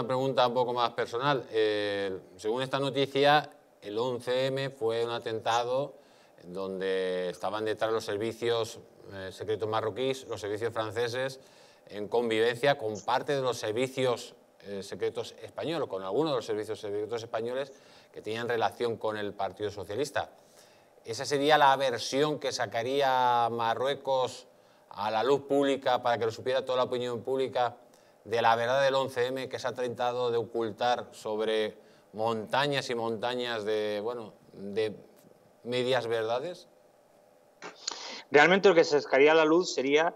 Una pregunta un poco más personal. Eh, según esta noticia, el 11M fue un atentado donde estaban detrás los servicios eh, secretos marroquíes, los servicios franceses, en convivencia con parte de los servicios eh, secretos españoles, con algunos de los servicios secretos españoles que tenían relación con el Partido Socialista. ¿Esa sería la versión que sacaría Marruecos a la luz pública para que lo supiera toda la opinión pública de la verdad del 11M que se ha tratado de ocultar sobre montañas y montañas de, bueno, de medias verdades? Realmente lo que se sacaría a la luz sería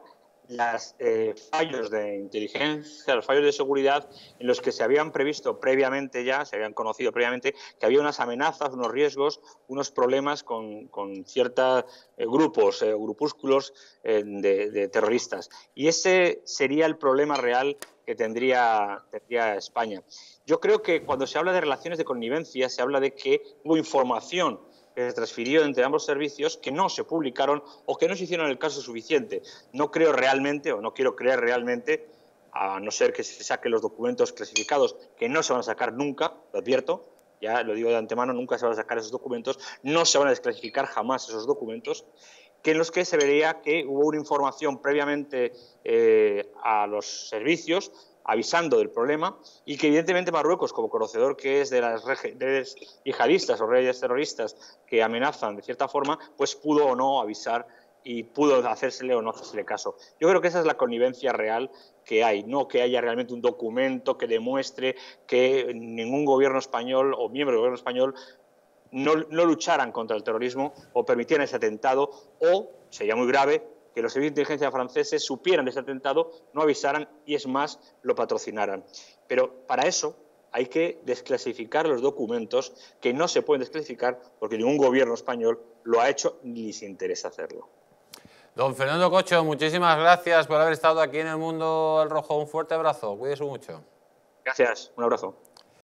los eh, fallos de inteligencia, los fallos de seguridad en los que se habían previsto previamente ya, se habían conocido previamente, que había unas amenazas, unos riesgos, unos problemas con, ciertos eh, grupos, eh, grupúsculos de, de, terroristas. Y ese sería el problema real que tendría, tendría España. Yo creo que cuando se habla de relaciones de connivencia, se habla de que hubo información que se transfirió entre ambos servicios que no se publicaron o que no se hicieron el caso suficiente. No creo realmente, o no quiero creer realmente, a no ser que se saquen los documentos clasificados, que no se van a sacar nunca, lo advierto, ya lo digo de antemano, nunca se van a sacar esos documentos, no se van a desclasificar jamás esos documentos, que en los que se vería que hubo una información previamente eh, a los servicios avisando del problema y que evidentemente Marruecos, como conocedor que es de las redes yihadistas o redes terroristas que amenazan de cierta forma, pues pudo o no avisar y pudo hacérsele o no hacérsele caso. Yo creo que esa es la connivencia real que hay, no que haya realmente un documento que demuestre que ningún gobierno español o miembro del gobierno español no, no lucharan contra el terrorismo o permitieran ese atentado o, sería muy grave, que los servicios de inteligencia franceses supieran de ese atentado, no avisaran y, es más, lo patrocinaran. Pero para eso hay que desclasificar los documentos que no se pueden desclasificar porque ningún gobierno español lo ha hecho ni les interesa hacerlo. Don Fernando Cocho, muchísimas gracias por haber estado aquí en el Mundo al Rojo. Un fuerte abrazo, cuídese mucho. Gracias, un abrazo.